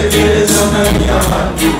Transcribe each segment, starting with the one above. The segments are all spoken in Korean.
Yesu, Yesu, Yesu,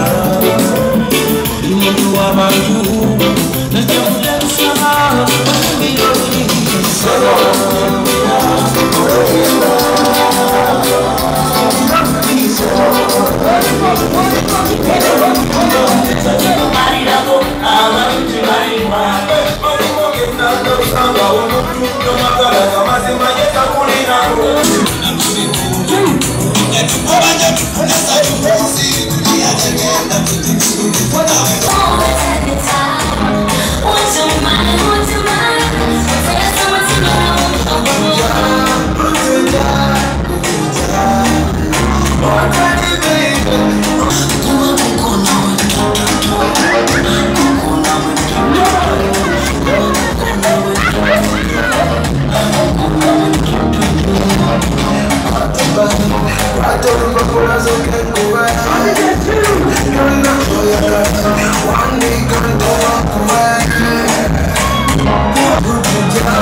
Yeah.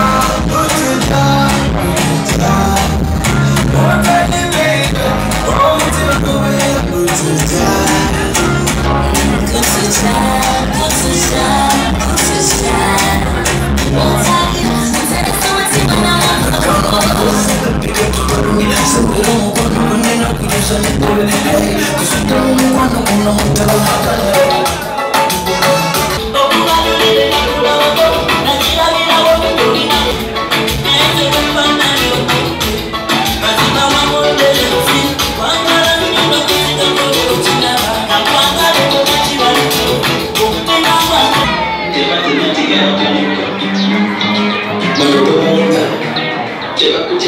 But